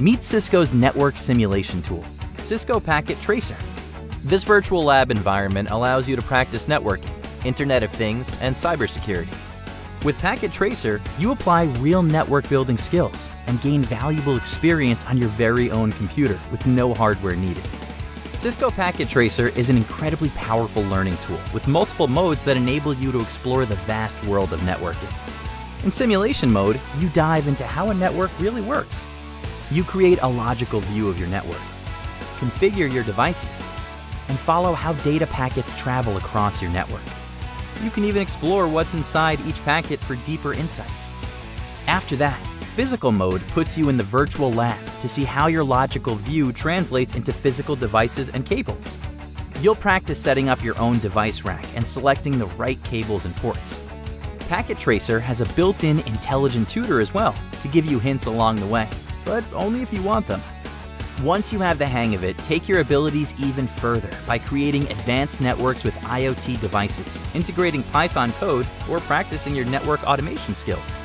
Meet Cisco's network simulation tool, Cisco Packet Tracer. This virtual lab environment allows you to practice networking, Internet of Things, and cybersecurity. With Packet Tracer, you apply real network building skills and gain valuable experience on your very own computer with no hardware needed. Cisco Packet Tracer is an incredibly powerful learning tool with multiple modes that enable you to explore the vast world of networking. In simulation mode, you dive into how a network really works. You create a logical view of your network, configure your devices, and follow how data packets travel across your network. You can even explore what's inside each packet for deeper insight. After that, Physical mode puts you in the virtual lab to see how your logical view translates into physical devices and cables. You'll practice setting up your own device rack and selecting the right cables and ports. Packet Tracer has a built-in intelligent tutor as well to give you hints along the way, but only if you want them. Once you have the hang of it, take your abilities even further by creating advanced networks with IoT devices, integrating Python code, or practicing your network automation skills.